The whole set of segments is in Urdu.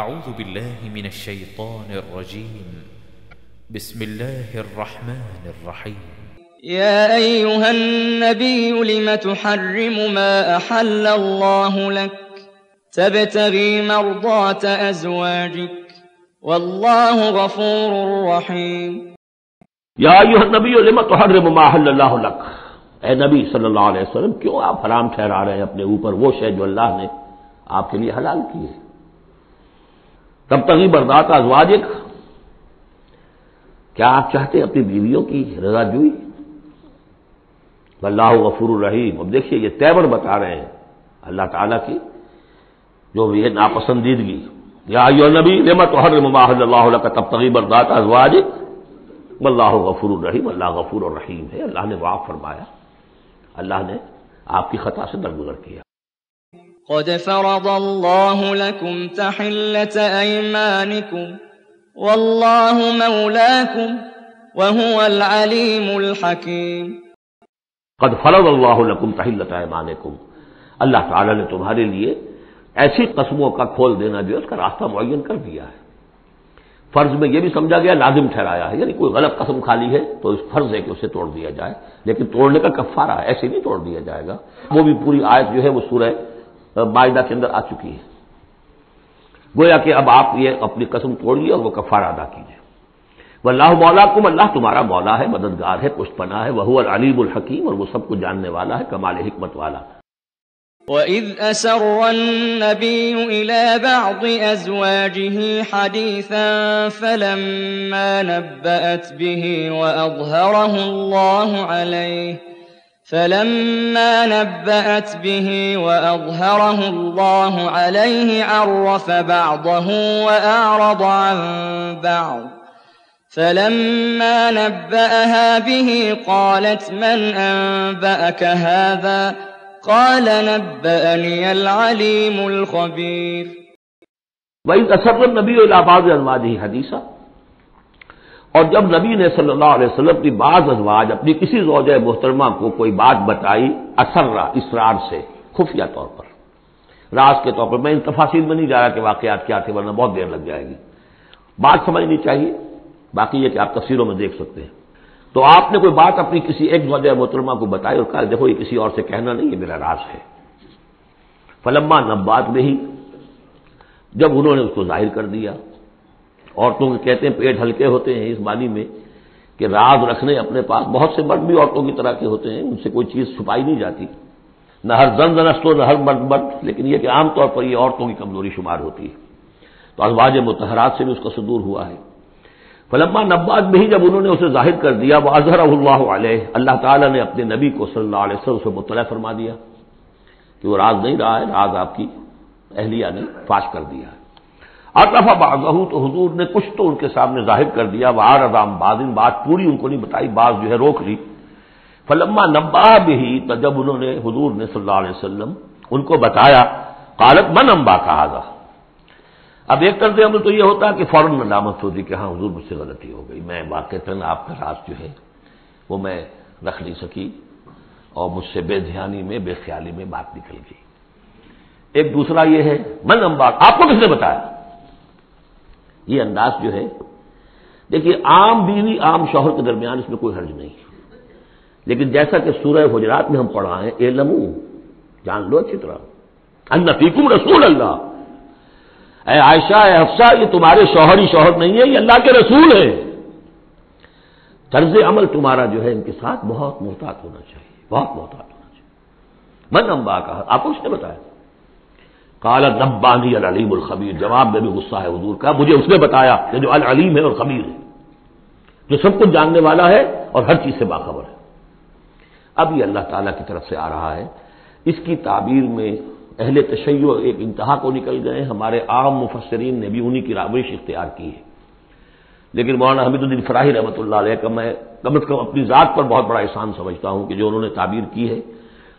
أعوذ بالله من الشيطان الرجيم. بسم الله الرحمن الرحيم. يا أيها النبي لم تحرم ما أحل الله لك؟ تبتغي مرضات أزواجك. والله غفور رحيم. یا ایوہ النبی لما تحرم ما حل اللہ لک اے نبی صلی اللہ علیہ وسلم کیوں آپ حرام ٹھہرا رہے ہیں اپنے اوپر؟ وہ شے جو اللہ نے آپ کے لیے حلال کی ہے۔ تب تک بردات ازواجک کیا آپ چاہتے ہیں اپنی بیویوں کی رضا جوئی؟ اللہ غفور الرحیم۔ اب دیکھیے، یہ تیور بتا رہے ہیں اللہ تعالیٰ کی جو یہ ناپسندیدگی۔ یا ایوہ نبی لما تحرم ما حل اللہ لک؟ تب تک بردات ازواجک اللہ غفور الرحیم، اللہ غفور الرحیم ہے۔ اللہ نے معاف فرمایا۔ اللہ نے آپ کی خطا سے درگزر کیا۔ قد فرض الله لكم تحلة أيمانكم والله مولاكم وهو العليم الحكيم. قد فرض اللہ لکم تحلت ایمانکم اللہ تعالی نے تمہارے لیے ایسی قسموں کا کھول دینا جو ہے اس کا راستہ معین کر دیا ہے۔ فرض میں یہ بھی سمجھا گیا لازم ٹھہرایا ہے یعنی کوئی غلط قسم کھا لی ہے تو اس فرض ہے کہ اسے توڑ دیا جائے، لیکن توڑنے کا کفارہ ہے، ایسے نہیں توڑ دیا جائے گا۔ وہ بھی پوری آیت جو ہے وہ سورہ معاہدہ کے اندر آ چکی ہے۔ گویا کہ اب آپ یہ اپنی قسم توڑیے اور وہ کفارہ ادا کیجیے۔ اللہ مولا کم اللہ تمہارا مولا ہے، مددگار ہے، پشت پناہ ہے وہ العلیم الحکیم اور وہ سب کو جاننے والا ہے، کمال حکمت والا۔ وَإِذْ أَسَرَّ النَّبِيُّ إِلَى بَعْضِ أَزْوَاجِهِ حَدِيثًا فَلَمَّا نَبَّأَتْ بِهِ وَأَظْهَرَهُ اللَّهُ عَلَيْهِ فَلَمَّا نَبَّأَتْ بِهِ وَأَظْهَرَهُ اللَّهُ عَلَيْهِ عَرَّفَ بَعْضَهُ وَأَعْرَضَ عَن بَعْضٍ. فَلَمَّا نَبَّأَهَا بِهِ قَالَتْ مَنْ أَنبَأَكَ هَذَا؟ قال نبأني العليم الخبير. وہی تصور نبی الآباد ازواج ہی حدیثہ اور جب نبی نے صلی اللہ علیہ وسلم کی بعض ازواج اپنی کسی زوجہ محترمہ کو کوئی بات بتائی، اثر اسرار سے، خفیہ طور پر۔ راز کے طور پر میں ان تفاصیل میں نہیں جا رہا کہ واقعات کیا تھے، ورنہ بہت دیر لگ جائے گی۔ بات سمجھنی چاہیے، باقی یہ کہ آپ تفسیروں میں دیکھ سکتے ہیں۔ تو آپ نے کوئی بات اپنی کسی ایک وجہ محترمہ کو بتائی اور کہا، دیکھو، یہ کسی اور سے کہنا نہیں، یہ میرا راز ہے۔ فلما نبات میں ہی جب انہوں نے اس کو ظاہر کر دیا عورتوں کے کہتے ہیں پیٹ ہلکے ہوتے ہیں اس بانی میں کہ راز رکھنے اپنے پاس بہت سے مرد بھی عورتوں کی طرح کے ہوتے ہیں، ان سے کوئی چیز چھپائی نہیں جاتی۔ نہ ہر زن زنستو نہ ہر مرد مرد، لیکن یہ کہ عام طور پر یہ عورتوں کی کمزوری شمار ہوتی ہے۔ تو ازواج متحرات سے بھی اس کا صدور ہوا ہے۔ فلما نباد میں ہی جب انہوں نے اسے ظاہر کر دیا، وہ اظہر اللہ علیہ۔ اللہ تعالیٰ نے اپنے نبی کو صلی اللہ علیہ وسلم اسے مطلع فرما دیا کہ وہ راز نہیں رہا ہے، راز آپ کی اہلیہ نے فاش کر دیا ہے۔ اطرفا باغ تو حضور نے کچھ تو ان کے سامنے ظاہر کر دیا وہ آر ادام بادن بات پوری ان کو نہیں بتائی، بعض جو ہے روک لی۔ فلما نبا بھی تو جب انہوں نے، حضور نے صلی اللہ علیہ وسلم ان کو بتایا، قالت، من امبا کہا گا اب ایک طرز عمل تو یہ ہوتا ہے کہ فوراً ندامت ہوتی کہ ہاں حضور مجھ سے غلطی ہو گئی، میں واقع آپ کا راز جو ہے، وہ میں رکھ نہیں سکی اور مجھ سے بے دھیانی میں، بے خیالی میں بات نکل گئی۔ ایک دوسرا یہ ہے، من امباق آپ کو کس نے بتایا؟ یہ انداز جو ہے، دیکھیے عام بیوی، عام شوہر کے درمیان اس میں کوئی حرج نہیں۔ لیکن جیسا کہ سورہ حجرات میں ہم پڑھا ہے اے لمو، جان لو اچھی طرح۔ ان رسول اللہ۔ اے عائشہ، اے حفصہ، یہ تمہارے شوہر ہی شوہر نہیں ہے، یہ اللہ کے رسول ہے طرز عمل تمہارا جو ہے، ان کے ساتھ بہت محتاط ہونا چاہیے، بہت محتاط ہونا چاہیے۔ من امبا کہا آپ کو اس نے بتایا۔ کالا نبانی العلیم الخبیر۔ جواب میں بھی غصہ ہے، حضور کا۔ مجھے اس نے بتایا کہ جو العلیم ہے اور خبیر ہے، جو سب کچھ جاننے والا ہے اور ہر چیز سے باخبر ہے۔ اب یہ اللہ تعالیٰ کی طرف سے آ رہا ہے۔ اس کی تعبیر میں اہل تشیع ایک انتہا کو نکل گئے ہمارے عام مفسرین نے بھی انہی کی رابش اختیار کی ہے۔ لیکن مولانا حمید الدین فراہی رحمۃ اللہ علیہ کا میں کم از کم اپنی ذات پر بہت بڑا احسان سمجھتا ہوں کہ جو انہوں نے تعبیر کی ہے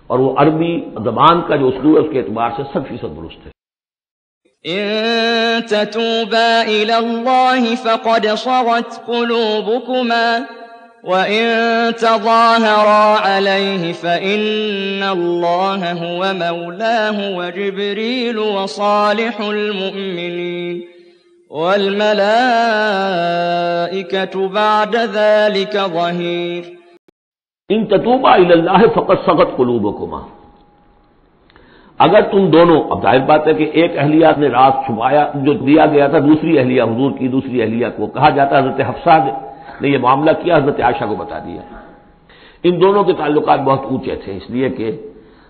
اور وہ عربی زبان کا جو اسلوب ہے اس کے اعتبار سے سب فیصد درست إن تتوبا إلى الله فقد صغت قلوبكما وإن تظاهرا عليه فإن الله هو مولاه وجبريل وصالح المؤمنين والملائكة بعد ذلك ظهير ان تتوبہ اللہ فقط سخت قلوبکما۔ اگر تم دونوں، اب ظاہر بات ہے کہ ایک اہلیہ نے راز چھپایا، جو دیا گیا تھا، دوسری اہلیہ حضور کی، دوسری اہلیہ کو کہا جاتا ہے، حضرت حفصہ نے یہ معاملہ کیا، حضرت عائشہ کو بتا دیا۔ ان دونوں کے تعلقات بہت اونچے تھے، اس لیے کہ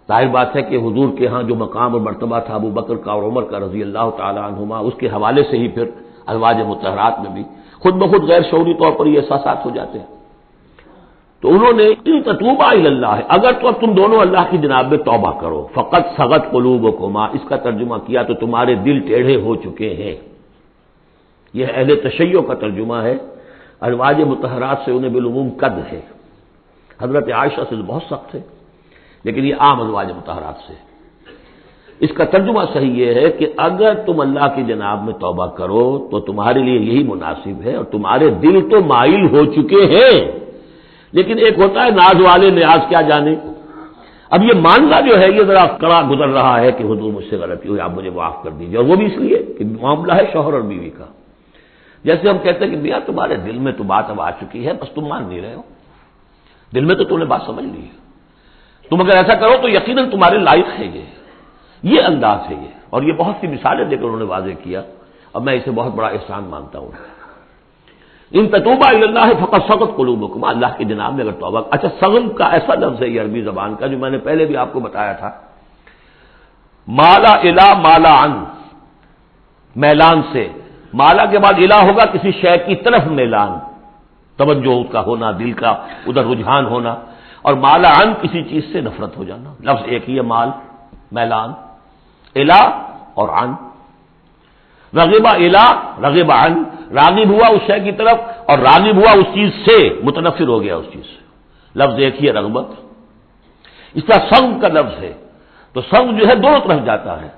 ظاہر بات ہے کہ حضور کے ہاں جو مقام اور مرتبہ تھا، ابو بکر کا اور عمر کا رضی اللہ تعالیٰ عنہما، اس کے حوالے سے ہی پھر الواج متحرات میں بھی۔ خود بخود غیر شعوری طور پر یہ احساسات ہو جاتے ہیں۔ تو انہوں نے ان اللہ ہے۔ اگر تو اب تم دونوں اللہ کی جناب میں توبہ کرو۔ فقط سغت قلوب کو اس کا ترجمہ کیا تو تمہارے دل ٹیڑھے ہو چکے ہیں۔ یہ اہل تشیع کا ترجمہ ہے۔ الواج متحرات سے انہیں بالعموم قد ہے۔ حضرت عائشہ سے بہت سخت ہے، لیکن یہ عام الواج متحرات سے۔ اس کا ترجمہ صحیح یہ ہے کہ اگر تم اللہ کی جناب میں توبہ کرو تو تمہارے لیے یہی مناسب ہے اور تمہارے دل تو مائل ہو چکے ہیں۔ لیکن ایک ہوتا ہے ناز والے نیاز کیا جانے؟ اب یہ ماننا جو ہے، یہ ذرا کڑا گزر رہا ہے کہ حضور مجھ سے غلطی ہوئی، آپ مجھے معاف کر دیجیے اور وہ بھی اس لیے کہ معاملہ ہے شوہر اور بیوی کا۔ جیسے ہم کہتے ہیں کہ بھیا تمہارے دل میں تو بات اب آ چکی ہے، بس تم مان نہیں رہے ہو۔ دل میں تو تم نے بات سمجھ لی ہے۔ تم اگر ایسا کرو تو یقیناً تمہارے لائق ہے یہ۔ یہ انداز ہے یہ۔ اور یہ بہت سی مثالیں دے کر انہوں نے واضح کیا۔ اور میں اسے بہت بڑا احسان مانتا ہوں۔ ان تتوبہ اللہ فقط سخت قلوب حکم اللہ کے جناب میں اگر توبہ اچھا سغم کا ایسا لفظ ہے یہ عربی زبان کا جو میں نے پہلے بھی آپ کو بتایا تھا. مالا الا مالا ان میلان سے. مالا کے بعد الا ہوگا، کسی شے کی طرف میلان. توجہ اس کا ہونا، دل کا، ادھر رجحان ہونا. اور مالا ان کسی چیز سے نفرت ہو جانا. لفظ ایک ہی ہے، مال، میلان. الا اور ان رغبہ الا، رغبہ ان راغب ہوا اس شے کی طرف اور راغب ہوا اس چیز سے متنفر ہو گیا اس چیز سے۔ لفظ ایک ہی ہے، رغبت۔ اس طرح سنگ کا لفظ ہے۔ تو سنگ جو ہے، دونوں طرف جاتا ہے۔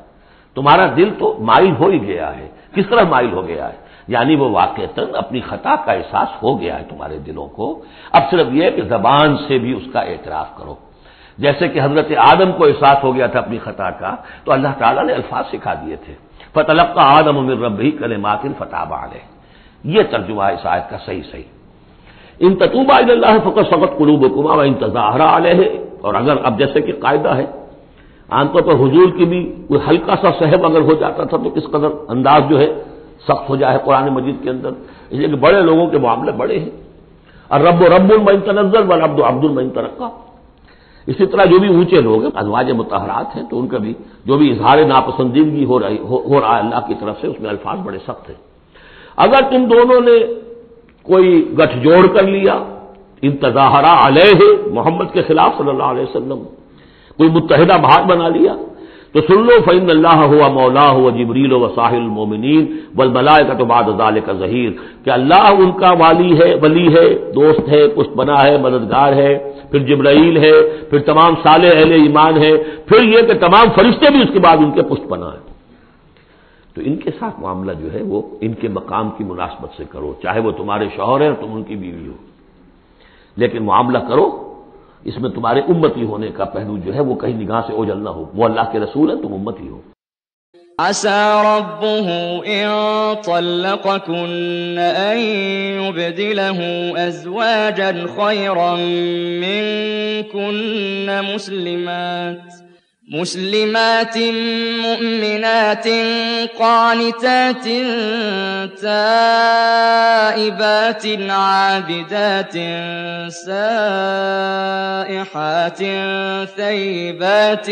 تمہارا دل تو مائل ہو ہی گیا ہے۔ کس طرح مائل ہو گیا ہے؟ یعنی وہ واقع تن اپنی خطا کا احساس ہو گیا ہے تمہارے دلوں کو۔ اب صرف یہ کہ زبان سے بھی اس کا اعتراف کرو۔ جیسے کہ حضرت آدم کو احساس ہو گیا تھا اپنی خطا کا، تو اللہ تعالیٰ نے الفاظ سکھا دیے تھے۔ فتلق کا آدم امر رب ہی کل ماتن فتح ہے یہ ترجمہ ہے اس آیت کا صحیح صحیح۔ ان تطوبہ اللہ فقط فقط قلوب کما و انتظاہر علیہ۔ اور اگر اب جیسے کہ قاعدہ ہے، عام طور پر حضور کی بھی کوئی ہلکا سا صحب اگر ہو جاتا تھا تو کس قدر انداز جو ہے سخت ہو جائے قرآن مجید کے اندر۔ اس لیے کہ بڑے لوگوں کے معاملے بڑے ہیں۔ اور رب و رب المین تنزل و رب عبد المین ترقہ اسی طرح جو بھی اونچے لوگ ہیں، ازواج متحرات ہیں، تو ان کا بھی جو بھی اظہار ناپسندیدگی ہو رہی ہو رہا ہے اللہ کی طرف سے، اس میں الفاظ بڑے سخت ہیں۔ اگر تم دونوں نے کوئی گٹھ جوڑ کر لیا انتظاہرہ علیہ محمد کے خلاف صلی اللہ علیہ وسلم، کوئی متحدہ بھاگ بنا لیا، تو سن لو فعم اللہ ہوا مولا ہوا جبریل و ساحل المومنین بل بلائے کا تو بعد ادال کا ظہیر کہ اللہ ان کا والی ہے، ولی ہے، دوست ہے، پشت بنا ہے، مددگار ہے، پھر جبرائیل ہے، پھر تمام سال اہل ایمان ہے، پھر یہ کہ تمام فرشتے بھی اس کے بعد ان کے پشت بنا ہے تو ان کے ساتھ معاملہ جو ہے وہ ان کے مقام کی مناسبت سے کرو، چاہے وہ تمہارے شوہر ہیں تم ان کی بیوی ہو۔ لیکن معاملہ کرو، اس میں تمہارے امتی ہونے کا پہلو جو ہے وہ کہیں نگاہ سے اوجل نہ ہو۔ وہ اللہ کے رسول ہے تم امتی ہو۔ عسى ربه إن طلقكن أن يبدله أزواجا خيرا منكن مسلمات۔ مسلمات مؤمنات قانتات تائبات عابدات سائحات ثيبات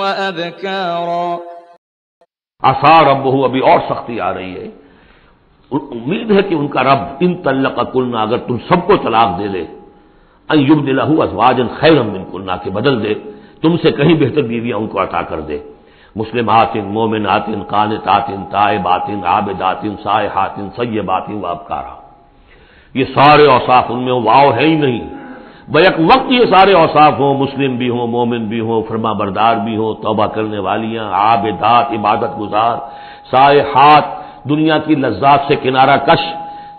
وأبكارا. آسار رب ہو ابھی اور سختی آ رہی ہے. امید ہے کہ ان کا رب ان تلق کلنا اگر تم سب کو طلاق دے دے ایوب دلہ ازواجن خیر من کلنا کے بدل دے. تم سے کہیں بہتر بیویاں ان کو عطا کر دے۔ مسلم آتن مومن آتن کان تاطن تائے باتن آب داتن سائے ہاتن سی باتن وابکارا یہ سارے اوصاف ان میں واؤ ہے ہی نہیں۔ بیک وقت یہ سارے اوصاف ہوں، مسلم بھی ہوں، مومن بھی ہوں، فرما بردار بھی ہوں، توبہ کرنے والیاں آب دات عبادت گزار سائے ہاتھ دنیا کی لذات سے کنارہ کش،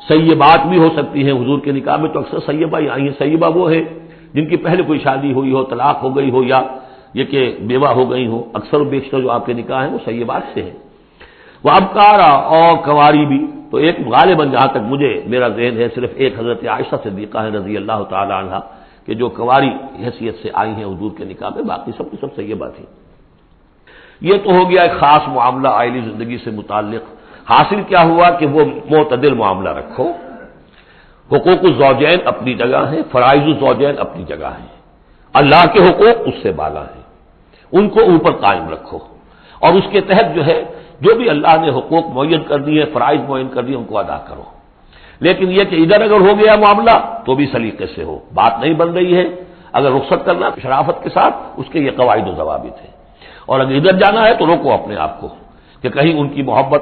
سیبات بھی ہو سکتی ہیں۔ حضور کے نکاح میں تو اکثر سیبہ ہی آئی ہیں سیبہ وہ ہے۔ جن کی پہلے کوئی شادی ہوئی ہو، طلاق ہو گئی ہو یا یہ کہ بیوہ ہو گئی ہو اکثر و بیشتر جو آپ کے نکاح ہیں وہ سیبات سے ہیں۔ وہ ابکارا اور کواری بھی، تو ایک غالباً جہاں تک مجھے میرا ذہن ہے، صرف ایک حضرت عائشہ سے ہے رضی اللہ تعالی عنہ، کہ جو کواری حیثیت سے آئی ہیں حضور کے نکاح میں، باقی سب کی سب سیبہ تھی یہ تو ہو گیا ایک خاص معاملہ، آئلی زندگی سے متعلق۔ حاصل کیا ہوا کہ وہ معتدل معاملہ رکھو۔ حقوق الزوجین اپنی جگہ ہیں، فرائض الزوجین اپنی جگہ ہیں۔ اللہ کے حقوق اس سے بالا ہیں۔ ان کو اوپر قائم رکھو۔ اور اس کے تحت جو ہے، جو بھی اللہ نے حقوق معین کر دی ہے فرائض معین کر دی ان کو ادا کرو۔ لیکن یہ کہ ادھر اگر ہو گیا معاملہ، تو بھی سلیقے سے ہو۔ بات نہیں بن رہی ہے۔ اگر رخصت کرنا شرافت کے ساتھ، اس کے یہ قواعد و ضوابط ہیں۔ اور اگر ادھر جانا ہے، تو روکو اپنے آپ کو کہ کہیں ان کی محبت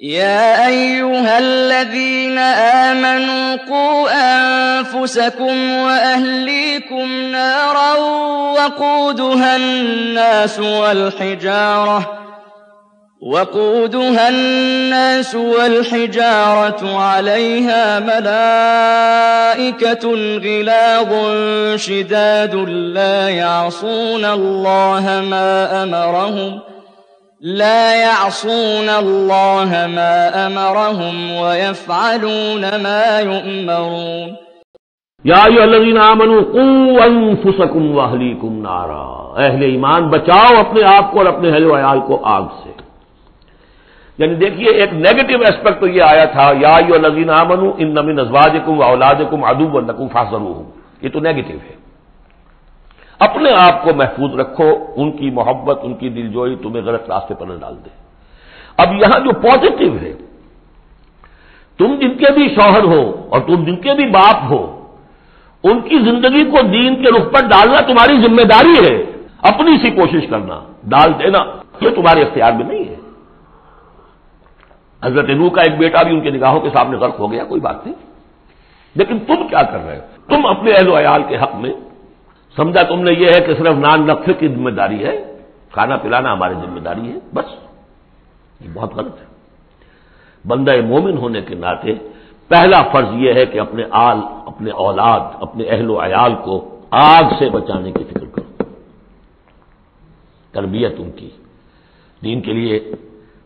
يا أيها الذين آمنوا قوا أنفسكم وأهليكم نارا وقودها الناس والحجارة وقودها الناس والحجارة عليها ملائكة غلاظ شداد لا يعصون الله ما أمرهم لا يعصون الله ما أمرهم ويفعلون ما يؤمرون. یا ایو الذین آمنوا قوا انفسکم واہلیکم نارا. اہل ایمان بچاؤ اپنے آپ کو اور اپنے اہل کو آگ سے. یعنی دیکھیے ایک نیگیٹو اسپیکٹ تو یہ آیا تھا، یا ایو الذین آمنوا ان من ازواجکم واولادکم عدو لکم فاحذروہم۔ یہ تو نیگیٹو ہے۔ اپنے آپ کو محفوظ رکھو، ان کی محبت، ان کی دلجوئی تمہیں غلط راستے پر نہ ڈال دے۔ اب یہاں جو پازیٹو ہے، تم جن کے بھی شوہر ہو اور تم جن کے بھی باپ ہو، ان کی زندگی کو دین کے رخ پر ڈالنا تمہاری ذمہ داری ہے۔ اپنی سی کوشش کرنا، ڈال دینا، یہ تمہارے اختیار میں نہیں ہے۔ حضرت نو کا ایک بیٹا بھی ان کے نگاہوں کے سامنے غرق ہو گیا، کوئی بات نہیں۔ لیکن تم کیا کر رہے ہو؟ تم اپنے اہل و عیال کے حق میں سمجھا تم نے یہ ہے کہ صرف نان نقفے کی ذمہ داری ہے، کھانا پلانا ہماری ذمہ داری ہے، بس۔ یہ بہت غلط ہے۔ بندہ مومن ہونے کے ناطے پہلا فرض یہ ہے کہ اپنے آل، اپنے اولاد، اپنے اہل و عیال کو آگ سے بچانے کی فکر کرو۔ تربیت ان کی۔ دین کے لیے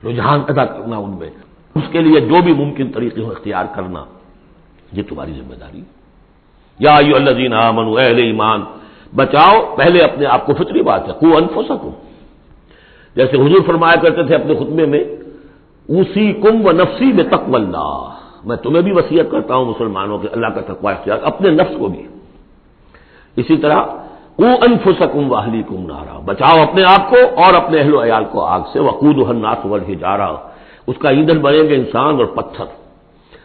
رجحان ادا کرنا ان میں، اس کے لیے جو بھی ممکن طریقے ہو اختیار کرنا، یہ تمہاری ذمہ داری۔ یا یو اللہ دین اہل ایمان، بچاؤ، پہلے اپنے آپ کو فطری بات ہے کو انفو سکوں جیسے حضور فرمایا کرتے تھے اپنے خطبے میں اسی کم و نفسی میں تقو اللہ۔ میں تمہیں بھی وسیعت کرتا ہوں مسلمانوں کے، اللہ کا تقوا اختیار، اپنے نفس کو بھی۔ اسی طرح او انف سکم واہلی کم نارا۔ بچاؤ اپنے آپ کو اور اپنے اہل و عیال کو آگ سے۔ وقود الناس ور جا رہا اس کا ایندھن بنے گے انسان اور پتھر۔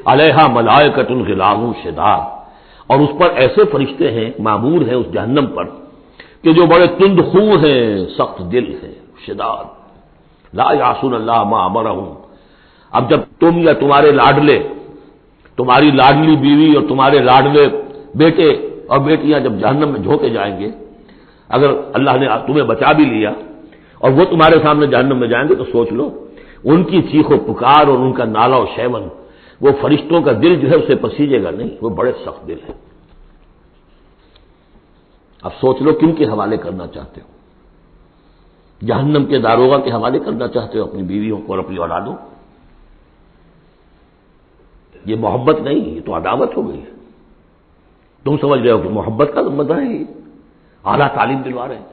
علیہ ملائے کتن غلام شدار اور اس پر ایسے فرشتے ہیں، معمور ہیں اس جہنم پر، کہ جو بڑے تند خو ہیں، سخت دل ہیں، شداد۔ لا یاسن اللہ ما امر ہوں اب جب تم یا تمہارے لاڈلے، تمہاری لاڈلی بیوی اور تمہارے لاڈلے بیٹے اور بیٹیاں جب جہنم میں جھونکے جائیں گے، اگر اللہ نے تمہیں بچا بھی لیا اور وہ تمہارے سامنے جہنم میں جائیں گے تو سوچ لو، ان کی چیخ و پکار اور ان کا نالا و شیون، وہ فرشتوں کا دل جو ہے اسے پسیجے گا نہیں، وہ بڑے سخت دل ہے اب سوچ لو کن کے حوالے کرنا چاہتے ہو۔ جہنم کے داروغہ کے حوالے کرنا چاہتے ہو اپنی بیویوں کو اور اپنی اولادوں؟ یہ محبت نہیں، یہ تو عداوت ہو گئی ہے۔ تم سمجھ رہے ہو کہ محبت کا مدہ ہے اعلیٰ تعلیم دلوا رہے ہیں۔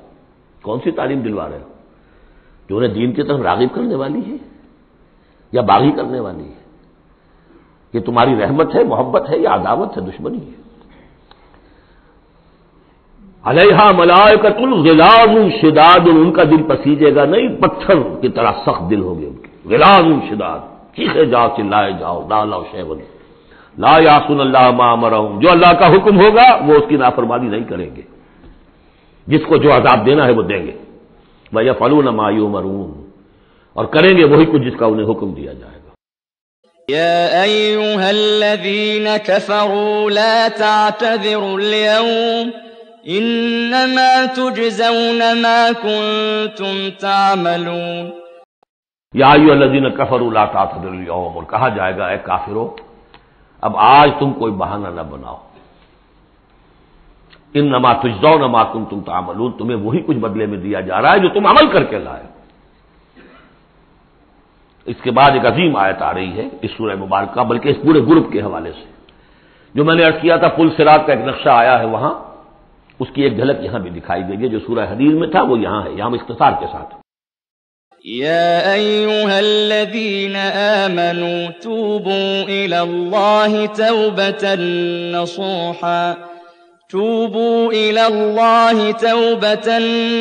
کون سی تعلیم دلوا رہے ہو؟ جو انہیں دین کی طرف راغب کرنے والی ہے یا باغی کرنے والی ہے؟ یہ تمہاری رحمت ہے، محبت ہے یا عداوت ہے، دشمنی ہے۔ علیہ ملائے کا تل شداد، ان کا دل پسیجے گا نہیں، پتھر کی طرح سخت دل ہوگی ان کی غلاز شداد، چیخے جاؤ، چلائے جاؤ ڈالا شیون لا یاسن اللہ مرحوم جو اللہ کا حکم ہوگا وہ اس کی نافرمانی نہیں کریں گے۔ جس کو جو عذاب دینا ہے وہ دیں گے۔ بھیا فلون مایو مرون اور کریں گے وہی کچھ جس کا انہیں حکم دیا جائے گا۔ يا أيها الذين كفروا لا تعتذروا اليوم إنما تجزون ما كنتم تعملون۔ یا لا تعتذروا اليوم۔ اور کہا جائے گا اے کافرو اب آج تم کوئی بہانہ نہ بناؤ۔ ان نما تجزون ما کنتم تعملون، تمہیں وہی کچھ بدلے میں دیا جا رہا ہے جو تم عمل کر کے لائے۔ اس کے بعد ایک عظیم آیت آ رہی ہے اس سورہ مبارکہ، بلکہ اس پورے گروپ کے حوالے سے۔ جو میں نے ارض کیا تھا پل سراغ کا ایک نقشہ آیا ہے وہاں، اس کی ایک جھلک یہاں بھی دکھائی دے گی جو سورہ حدیث میں تھا، وہ یہاں ہے، یہاں اختصار کے ساتھ۔ يا أيها الذين آمنوا توبوا إلى الله توبة نصوحا. توبوا إلى الله توبة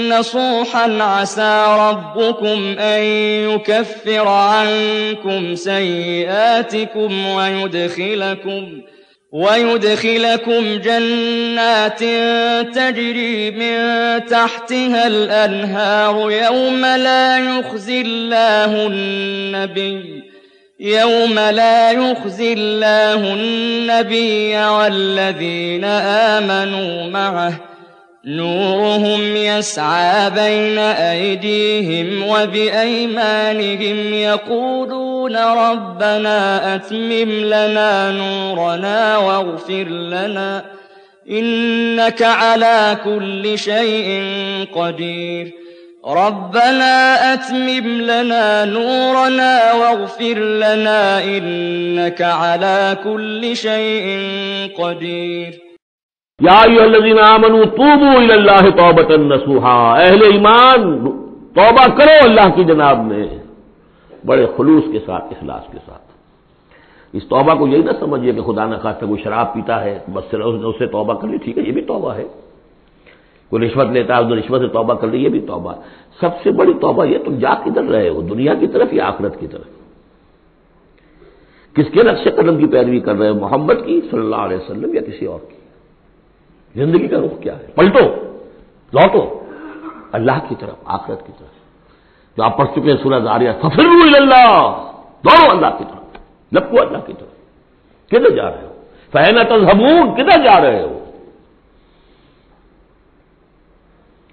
نصوحا. عسى ربكم أن يكفر عنكم سيئاتكم ويدخلكم ويدخلكم جنات تجري من تحتها الأنهار يوم لا يخزي الله النبي يوم لا يخزي الله النبي والذين آمنوا معه نورهم يسعى بين أيديهم وبأيمانهم يقولون ربنا أتمم لنا نورنا واغفر لنا إنك على كل شيء قدير ربنا أتمم لنا نورنا واغفر لنا إنك على كل شيء قدير یا الذین آمنوا توبوا الی اللہ توبۃ نصوحا. اہل ایمان توبہ کرو اللہ کی جناب میں. بڑے خلوص کے ساتھ، اخلاص کے ساتھ۔ اس توبہ کو یہی نہ سمجھیے کہ خدا نہ خواستہ کوئی شراب پیتا ہے، بس سے اس سے توبہ کر لی، ٹھیک ہے، یہ بھی توبہ ہے۔ کوئی رشوت لیتا ہے رشوت سے توبہ کر لی، یہ بھی توبہ۔ سب سے بڑی توبہ یہ تم جا کدھر رہے ہو، دنیا کی طرف یا آخرت کی طرف؟ کس کے نقش قدم کی پیروی کر رہے ہو، محمد کی صلی اللہ علیہ وسلم یا کسی اور کی؟ زندگی کا رخ کیا ہے؟ پلٹو، لوٹو۔ اللہ کی طرف، آخرت کی طرف۔ جو آپ پڑھ چکے ہیں سورج آ رہی اللہ دوڑو اللہ کی طرف۔ لپو اللہ کی طرف۔ کدھر جا رہے ہو؟ فہنا تزہمون کدھر جا رہے ہو؟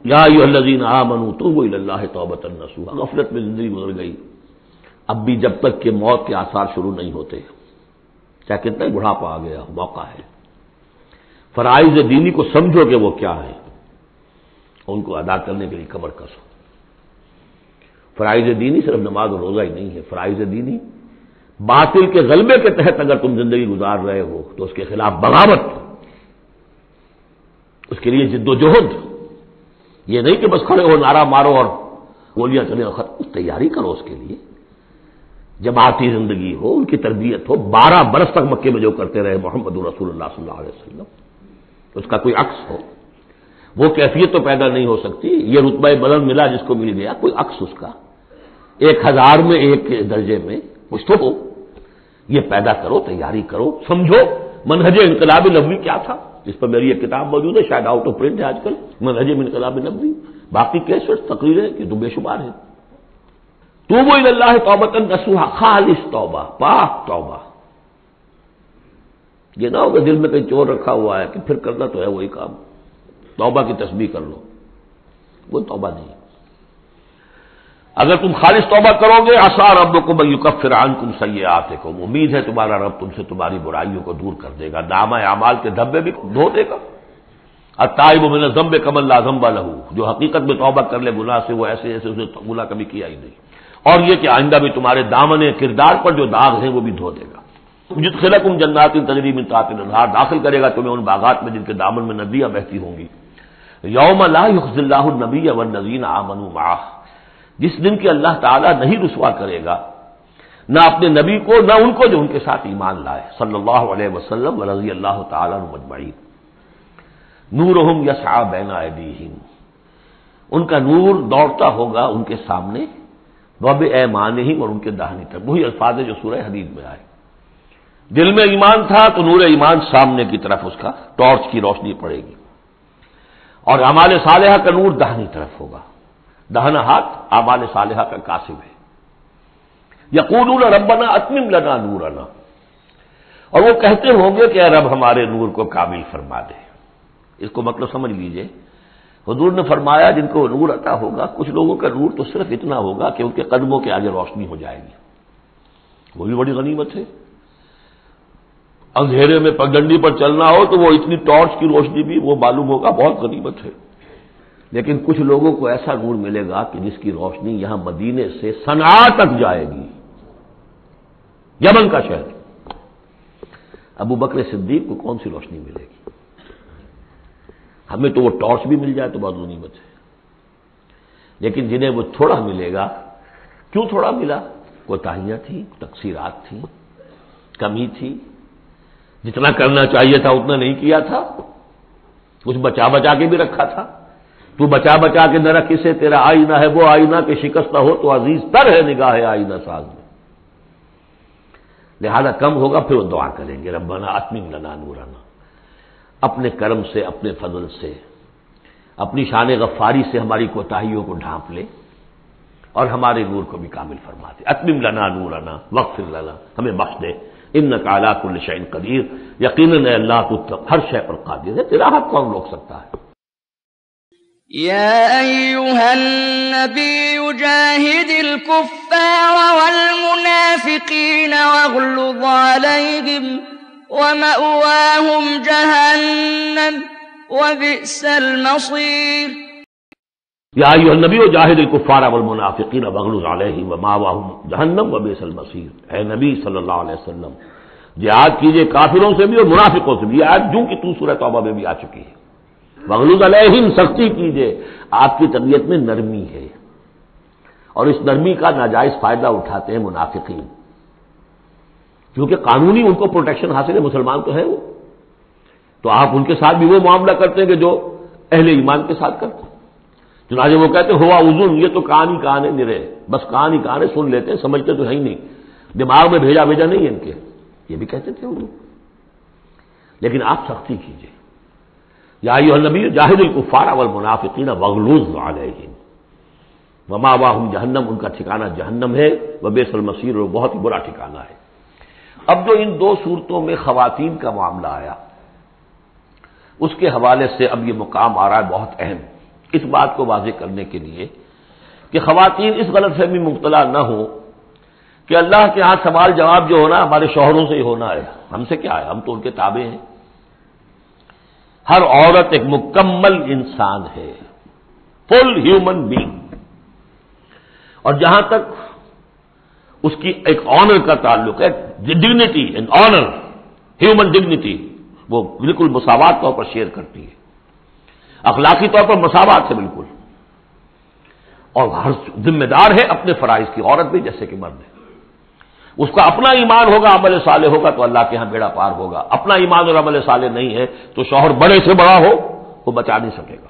یا الذین آمنوا توبوا الی اللہ توبۃ نصوحا غفلت میں زندگی گزر گئی۔ اب بھی جب تک کہ موت کے آثار شروع نہیں ہوتے، چاہے کتنا بڑھاپا آ گیا موقع ہے۔ فرائض دینی کو سمجھو کہ وہ کیا ہے۔ ان کو ادا کرنے کے لیے کمر کسو فرائض دینی صرف نماز و روزہ ہی نہیں ہے، فرائض دینی۔ باطل کے غلبے کے تحت اگر تم زندگی گزار رہے ہو تو اس کے خلاف بغاوت، اس کے لیے جد و جہد۔ یہ نہیں کہ بس کھڑے ہو، نعرہ مارو اور گولیاں چلے اور تیاری کرو اس کے لیے۔ جماعتی زندگی ہو، ان کی تربیت ہو۔ بارہ برس تک مکے میں جو کرتے رہے محمد رسول اللہ صلی اللہ علیہ وسلم، اس کا کوئی عکس ہو۔ وہ کیفیت تو پیدا نہیں ہو سکتی۔ یہ رتبہ بدل ملا جس کو مل گیا، کوئی عکس اس کا۔ ایک ہزار میں ایک درجے میں کچھ تو ہو۔ یہ پیدا کرو، تیاری کرو، سمجھو منہج انقلاب نبوی کیا تھا۔ اس پر میری ایک کتاب موجود ہے، شاید آؤٹ آف پرنٹ ہے آج کل۔ منہج انقلاب نبوی۔ باقی کیسے تقریر ہے کہ تو بے شمار ہے تو وہ اللہ توبہ نسوحا خالص توبہ، پاک توبہ۔ یہ نہ ہو کہ دل میں کہیں چور رکھا ہوا ہے کہ پھر کرنا تو ہے وہی کام۔ توبہ کی تسبیح کر لو۔ وہ توبہ نہیں۔ اگر تم خالص توبہ کرو گے آسار رب کو میں فران تم سید آتے کو امید ہے تمہارا رب تم سے تمہاری برائیوں کو دور کر دے گا۔ دامہ اعمال کے دھبے بھی دھو دے گا۔ اتائب میں ضمب کمل لازم لہو جو حقیقت میں توبہ کر لے، گناہ سے وہ ایسے ایسے اسے گناہ کبھی کیا ہی نہیں۔ اور یہ کہ آئندہ بھی تمہارے دامن کردار پر جو داغ ہیں وہ بھی دھو دے گا۔ جت خلق ان جنات تجریب انتہا داخل کرے گا تمہیں ان باغات میں جن کے دامن میں ندیاں بہتی ہوں گی۔ یوم اللہ یخ اللہ النبی و نذین آمن جس دن کے اللہ تعالیٰ نہیں رسوا کرے گا، نہ اپنے نبی کو، نہ ان کو جو ان کے ساتھ ایمان لائے۔ صلی اللہ علیہ وسلم و رضی اللہ تعالیٰ مجمعین نور ہم یسا بینا ان کا نور دوڑتا ہوگا ان کے سامنے بب اے مان اور ان کے دہنی تک۔ وہی الفاظ جو سورہ حدید میں آئے۔ دل میں ایمان تھا تو نور ایمان سامنے کی طرف اس کا ٹارچ کی روشنی پڑے گی۔ اور امال صالحہ کا نور دہنی طرف ہوگا۔ دہنا ہاتھ امال صالحہ کا کاسب ہے۔ یقون ربنا اتمم لنا نورنا۔ اور وہ کہتے ہوں گے کہ رب ہمارے نور کو کامل فرما دے۔ اس کو مطلب سمجھ لیجیے۔ حضور نے فرمایا جن کو نور عطا ہوگا، کچھ لوگوں کا نور تو صرف اتنا ہوگا کہ ان کے قدموں کے آگے روشنی ہو جائے گی۔ وہ بھی بڑی غنیمت ہے۔ اندھیرے میں پگڈنڈی پر چلنا ہو تو وہ اتنی ٹارچ کی روشنی بھی وہ معلوم ہوگا، بہت غنیمت ہے۔ لیکن کچھ لوگوں کو ایسا نور ملے گا کہ جس کی روشنی یہاں مدینے سے سنا تک جائے گی۔ یمن کا شہر۔ ابو بکر صدیق کو کون سی روشنی ملے گی؟ ہمیں تو وہ ٹارچ بھی مل جائے تو بہت غنیمت ہے۔ لیکن جنہیں وہ تھوڑا ملے گا، کیوں تھوڑا ملا؟ کوتاہیاں تھیں تقسیرات تھیں، کمی تھی۔ جتنا کرنا چاہیے تھا، اتنا نہیں کیا تھا۔ کچھ بچا بچا کے بھی رکھا تھا۔ تو بچا بچا کے نہ رکھ، اسے تیرا آئینہ ہے، وہ آئینہ کہ شکست ہو تو عزیز تر ہے نگاہ ہے آئینہ ساز میں۔ لہذا کم ہوگا، پھر وہ دعا کریں گے، ربنا اتمن لنا نورانا اپنے کرم سے، اپنے فضل سے، اپنی شان غفاری سے ہماری کوتاہیوں کو ڈھانپ لے اور ہمارے نور کو بھی کامل فرما دے۔ اتمم لنا نورانا وقف لنا، ہمیں بخش دے۔ ان کالا کل شعین قدیر۔ یقیناً اللہ، تو ہر شے پر قادر ہے۔ تیرا حق کون روک سکتا ہے؟ يا أيها النبي جاهد الكفار والمنافقين واغلظ عليهم ومأواهم جهنم وبئس المصير. یا ایوہ النبی و جاہد الکفار والمنافقین واغلظ علیہم ومأواهم جہنم وبئس المصير. اے نبی صلی اللہ علیہ وسلم، جہاد کیجیے کافروں سے بھی اور منافقوں سے بھی آج جو کہ تو سورہ توبہ میں بھی آ چکی ہے۔ مغلوط علیہم، سختی کیجیے آپ کی طبیعت میں نرمی ہے۔ اور اس نرمی کا ناجائز فائدہ اٹھاتے ہیں منافقین۔ کیونکہ قانونی ان کو پروٹیکشن حاصل ہے، مسلمان تو ہے وہ۔ تو آپ ان کے ساتھ بھی وہ معاملہ کرتے ہیں کہ جو اہل ایمان کے ساتھ کرتے ہیں۔ چنانچہ وہ کہتے ہیں، ہوا ازن یہ تو کہانی کہانے نرے بس کہانی کہانے سن لیتے ہیں، سمجھتے تو ہے ہی نہیں۔ دماغ میں بھیجا بھیجا نہیں ہے ان کے۔ یہ بھی کہتے تھے اردو لیکن آپ سختی کیجیے یا نبی جاہد القفار والمنافقین وغلوز علیہم۔ وما واہم جہنم، ان کا ٹھکانہ جہنم ہے۔ وہ بے المسیر اور بہت ہی برا ٹھکانہ ہے۔ اب جو ان دو صورتوں میں خواتین کا معاملہ آیا، اس کے حوالے سے اب یہ مقام آ رہا ہے بہت اہم۔ اس بات کو واضح کرنے کے لیے کہ خواتین اس غلط فہمی مبتلا نہ ہو کہ اللہ کے ہاں سوال جواب جو ہونا ہمارے شوہروں سے ہی ہونا ہے۔ ہم سے کیا ہے؟ ہم تو ان کے تابع ہیں۔ ہر عورت ایک مکمل انسان ہے فل ہیومن بینگ اور جہاں تک اس کی ایک آنر کا تعلق ہے dignity and honour human dignity وہ بالکل مساوات طور پر شیئر کرتی ہے۔ اخلاقی طور پر مساوات ہے بالکل۔ اور ہر ذمہ دار ہے اپنے فرائض کی عورت بھی، جیسے کہ مرد ہے۔ اس کا اپنا ایمان ہوگا، عمل صالح ہوگا تو اللہ کے یہاں بیڑا پار ہوگا۔ اپنا ایمان اور عمل صالح نہیں ہے تو شوہر بڑے سے بڑا ہو، وہ بچا نہیں سکے گا۔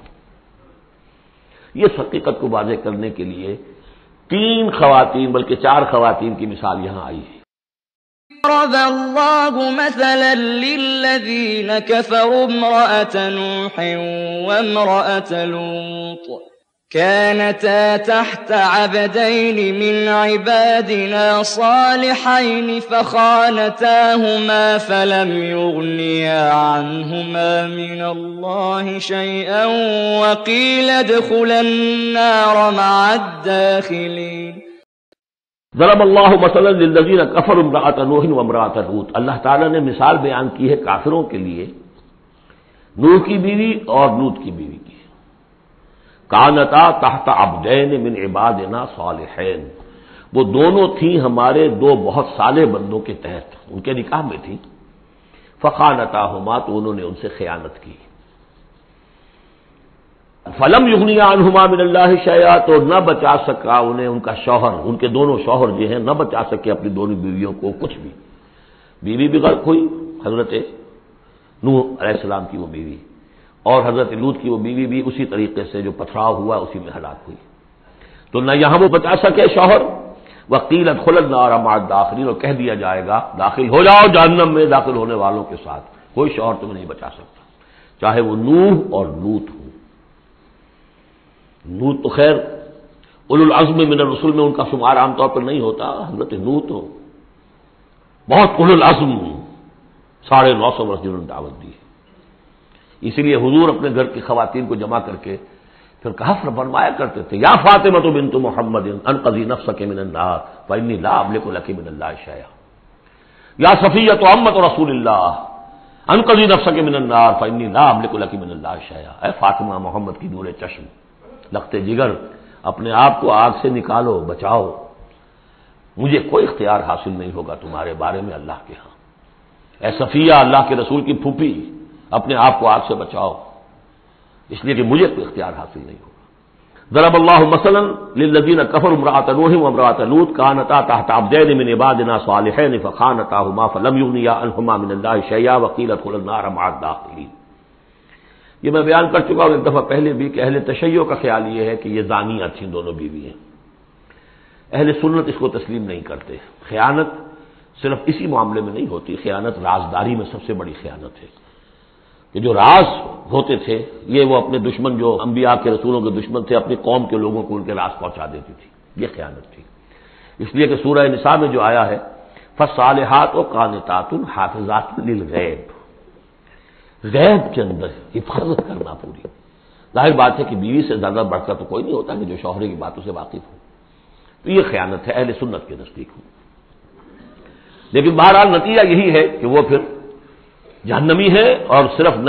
یہ حقیقت کو واضح کرنے کے لیے تین خواتین، بلکہ چار خواتین کی مثال یہاں آئی ہے۔ ضرب الله مثلا للذين كفروا امرأة نوح وامرأة لوط۔ كانتا تحت عبدين من عبادنا صالحين فخانتاهما فلم يغنيا عنهما من الله شيئا وقيل ادخلا النار مع الداخلين. ضرب اللہ مثلا للذین کفر امرات نوح و امرات لوط. اللہ تعالیٰ نے مثال بیان کی ہے کافروں کے لیے نوح کی بیوی اور لوط کی بیوی کی۔ کانتا تحت ابدین من عبادنا صالحین۔ وہ دونوں تھیں ہمارے دو بہت سالے بندوں کے تحت۔ ان کے نکاح میں تھی فقانتا ہما تو انہوں نے ان سے خیانت کی۔ فلم یغنیا عنہما من اللہ شیا تو نہ بچا سکا انہیں ان کا شوہر۔ ان کے دونوں شوہر جو ہیں، نہ بچا سکے اپنی دونوں بیویوں کو کچھ بھی۔ بیوی بھی غرق ہوئی، حضرت نوح علیہ السلام کی وہ بیوی۔ اور حضرت لوت کی وہ بیوی بھی اسی طریقے سے جو پتھراؤ ہوا اسی میں ہلاک ہوئی۔ تو نہ یہاں وہ بچا سکے شوہر وکیل خلد نہ اور اماد داخلی اور کہہ دیا جائے گا، داخل ہو جاؤ جہنم میں داخل ہونے والوں کے ساتھ، کوئی شوہر تمہیں نہیں بچا سکتا۔ چاہے وہ نوح اور لوت ہو۔ نوت تو خیر اول العزم من الرسول میں ان کا شمار عام طور پر نہیں ہوتا، حضرت نوت ہو۔ بہت اول العزم، ساڑھے نو سو برس جنہوں نے دعوت دی۔ اسی لیے حضور اپنے گھر کی خواتین کو جمع کر کے پھر کہا فرمایا کرتے تھے، یا فاطمہ تو بنت محمد ان قزی نفس کے من النار فانی لا املک لکی من اللہ شیئا. یا صفیہ تو امت رسول اللہ ان قزی نفس کے من النار فانی لا املک لکی من اللہ شیئا۔ اے فاطمہ محمد کی نور چشم لگتے جگر، اپنے آپ کو آگ سے نکالو، بچاؤ۔ مجھے کوئی اختیار حاصل نہیں ہوگا تمہارے بارے میں اللہ کے ہاں۔ اے صفیہ، اللہ کے رسول کی پھوپھی اپنے آپ کو آگ سے بچاؤ۔ اس لیے کہ مجھے کوئی اختیار حاصل نہیں ہوگا۔ ضرب اللہ مثلا للذین کفر امراۃ نوح و امراۃ لوط کانتا تحت عبدین من عبادنا صالحین فخانتاهما فلم یغنیا عنهما من اللہ شیئا وقیل ادخلوا النار مع الداخلین۔ یہ میں بیان کر چکا ہوں، ایک دفعہ پہلے بھی کہ اہل تشیع کا خیال یہ ہے کہ یہ زانیہ تھیں، دونوں بیوی ہیں اہل سنت اس کو تسلیم نہیں کرتے۔ خیانت صرف اسی معاملے میں نہیں ہوتی، خیانت رازداری میں سب سے بڑی خیانت ہے۔ کہ جو راز ہوتے تھے، یہ وہ اپنے دشمن جو انبیاء کے رسولوں کے دشمن تھے، اپنی قوم کے لوگوں کو ان کے راز پہنچا دیتی تھی۔ یہ خیانت تھی۔ اس لیے کہ سورہ نساء میں جو آیا ہے فصالحات و کانتات حافظات غیب غیب کے اندر حفاظت کرنا پوری۔ ظاہر بات ہے کہ بیوی سے زیادہ بڑھ کر تو کوئی نہیں ہوتا کہ جو شوہرے کی باتوں سے واقف ہو تو یہ خیانت ہے، اہل سنت کے نزدیک ہوں۔ لیکن بہرحال نتیجہ یہی ہے کہ وہ پھر جہنمی ہے اور صرف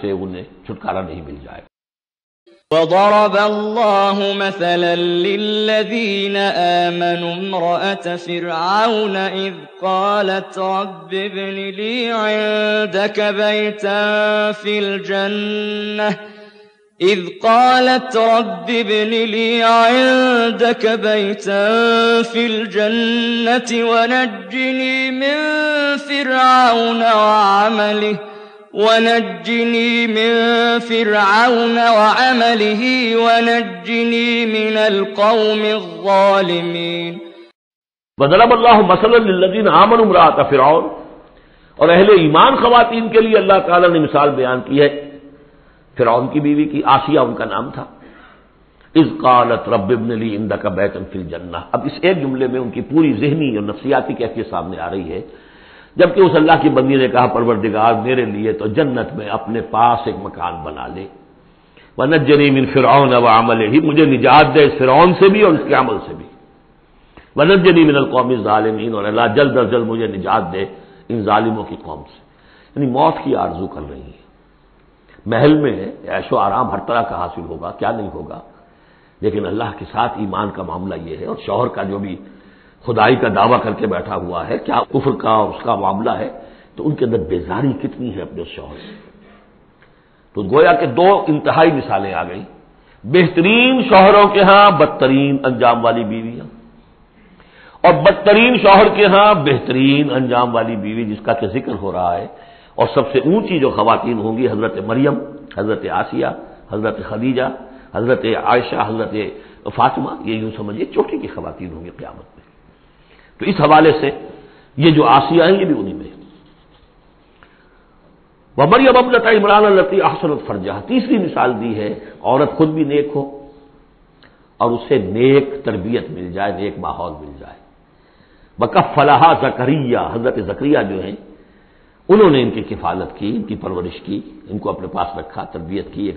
سے انہیں چھٹکارا نہیں مل جائے وضرب الله مثلا للذين آمنوا امرأة فرعون إذ قالت رب ابن لي عندك بيتا في الجنة إذ قالت رب ابن لي عندك بيتا في الجنة ونجني من فرعون وعمله ونجني من فرعون وعمله ونجني من القوم الظالمين. وضرب اللہ مثلا للذین آمنوا امرأة فرعون اور اہل ایمان خواتین کے لیے اللہ تعالی نے مثال بیان کی ہے۔ فرعون کی بیوی کی آسیہ ان کا نام تھا۔ از قالت رب ابن لی اندہ کا بیتن فی الجنہ۔ اب اس ایک جملے میں ان کی پوری ذہنی اور نفسیاتی کیفیت سامنے آ رہی ہے۔ جبکہ اس اللہ کی بندی نے کہا، پروردگار، میرے لیے تو جنت میں اپنے پاس ایک مکان بنا لے۔ ونجنی من فرعون و عمل ہی مجھے نجات دے اس فرعون سے بھی اور اس کے عمل سے بھی۔ ونجنی من القوم ظالمین اور اللہ جلد از جلد مجھے نجات دے ان ظالموں کی قوم سے۔ یعنی موت کی آرزو کر رہی ہے محل میں ایش و آرام ہر طرح کا حاصل ہوگا، کیا نہیں ہوگا؟ لیکن اللہ کے ساتھ ایمان کا معاملہ یہ ہے اور شوہر کا جو بھی خدائی کا دعویٰ کر کے بیٹھا ہوا ہے، کیا کفر کا اس کا معاملہ ہے؟ تو ان کے اندر بیزاری کتنی ہے اپنے شوہر سے تو گویا کہ دو انتہائی مثالیں آ گئی بہترین شوہروں کے ہاں بدترین انجام والی بیویاں، اور بدترین شوہر کے ہاں بہترین انجام والی بیوی جس کا کہ ذکر ہو رہا ہے۔ اور سب سے اونچی جو خواتین ہوں گی، حضرت مریم، حضرت آسیہ، حضرت خدیجہ، حضرت عائشہ، حضرت فاطمہ، یہ یوں سمجھیے چوٹی کی خواتین ہوں گی قیامت میں۔ تو اس حوالے سے یہ جو آسیہ ہیں، یہ بھی انہیں میں وہ مریم ابلتا عمران التی احسن فرجہ، تیسری مثال دی ہے، عورت خود بھی نیک ہو اور اسے نیک تربیت مل جائے، نیک ماحول مل جائے۔ بکف فلاح زکریہ حضرت زکریہ جو ہیں انہوں نے ان کی کفالت کی ان کی پرورش کی ان کو اپنے پاس رکھا تربیت کی ایک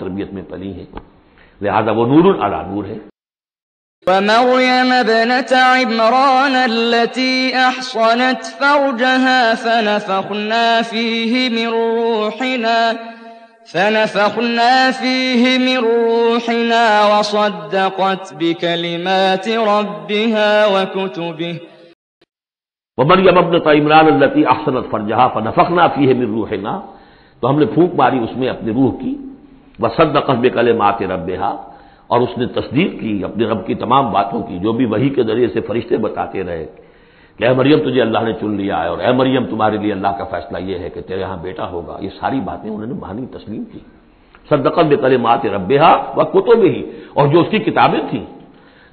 تربیت میں پلی ہیں لہذا وہ نور الا نور ہے ومريم ابنة عمران التي أحصنت فرجها فنفخنا فيه من روحنا فنفخنا فيه من روحنا وصدقت بكلمات ربها وكتبه. وہ مریم ابن عمران التی احسنت فرجہا فنفخنا فی ہے من روحنا۔ تو ہم نے پھونک ماری اس میں اپنی روح کی۔ وہ قصب کل مات ربا اور اس نے تصدیق کی اپنے رب کی تمام باتوں کی، جو بھی وہی کے ذریعے سے فرشتے بتاتے رہے۔ کہ اے مریم، تجھے اللہ نے چن لیا ہے۔ اور اے مریم، تمہارے لیے اللہ کا فیصلہ یہ ہے کہ تیرے یہاں بیٹا ہوگا۔ یہ ساری باتیں انہوں نے مانی تسلیم کی۔ صدقت بے کل مات ربا و کتب ہی اور جو اس کی کتابیں تھیں،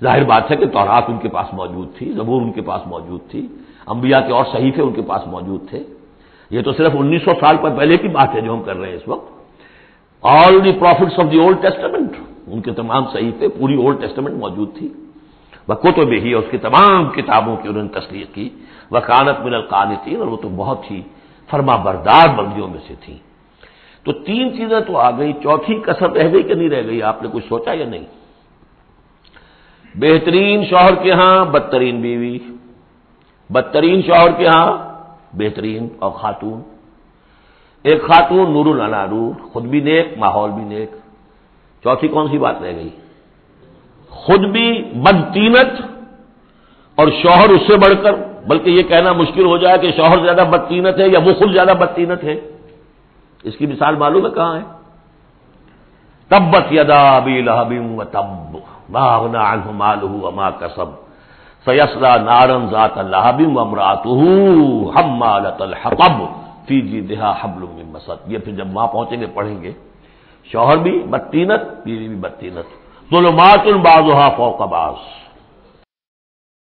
ظاہر بات ہے کہ تورات ان کے پاس موجود تھی، زبور ان کے پاس موجود تھی۔ انبیاء کے اور صحیفے ان کے پاس موجود تھے۔ یہ تو صرف انیس سو سال پر پہلے کی بات ہے جو ہم کر رہے ہیں اس وقت۔ All the prophets of the old testament ان کے تمام صحیفے، پوری اولڈ ٹیسٹمنٹ موجود تھی۔ وہ کو بھی ہی اس کی تمام کتابوں کی انہوں نے تصدیق کی۔ وہ کانت من القانتین اور وہ تو بہت ہی فرما بردار بندیوں میں سے تھیں تو تین چیزیں تو آ گئی۔ چوتھی کسر رہ گئی کہ نہیں رہ گئی؟ آپ نے کچھ سوچا یا نہیں؟ بہترین شوہر کے ہاں بدترین بیوی۔ بدترین شوہر کے ہاں بہترین اور خاتون۔ ایک خاتون نور نور، خود بھی نیک، ماحول بھی نیک۔ چوتھی کون سی بات رہ گئی؟ خود بھی بدتینت اور شوہر اس سے بڑھ کر، بلکہ یہ کہنا مشکل ہو جائے کہ شوہر زیادہ بدتینت ہے یا وہ خود زیادہ بدتینت ہے۔ اس کی مثال معلوم ہے کہاں ہے؟ تبت یدا بی و تب باغنا مال اما کسب۔ سیسلا نارن ذات اللہ امرات ہم الحقب فی جی دہا حبل مسد۔ یہ پھر جب وہاں پہنچیں گے، پڑھیں گے۔ شوہر بھی بدتینت بیوی بھی بدتینت ظلمات الباز فوق باز